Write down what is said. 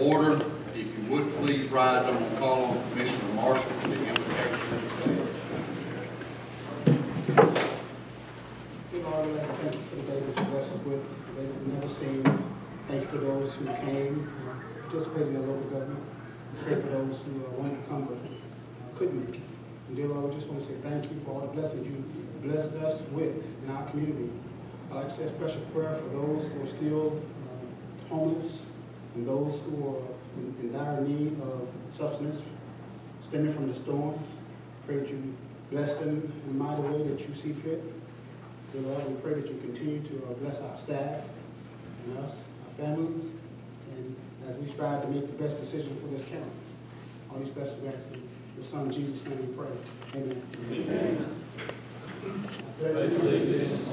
order. If you would please rise, I'm going to call on Commissioner Marshall for the invocation Lord, to thank you for the day that you us with, the day that we've never seen. Thank you for those who came, uh, participated in the local government. Pray for those who uh, wanted to come but uh, couldn't make it. And dear Lord, we just want to say thank you for all the blessings you blessed us with in our community. I'd like to say a special prayer for those who are still uh, homeless and those who are in in dire need of substance stemming from the storm. Pray that you bless them in a mighty way that you see fit. Dear Lord, we pray that you continue to uh, bless our staff and us, our families, and as we strive to make the best decision for this county. All these best we ask in your son Jesus' name we pray. Amen. Amen. pledge